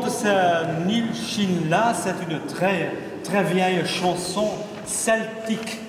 de ce Nilshin-là, c'est une très, très vieille chanson celtique.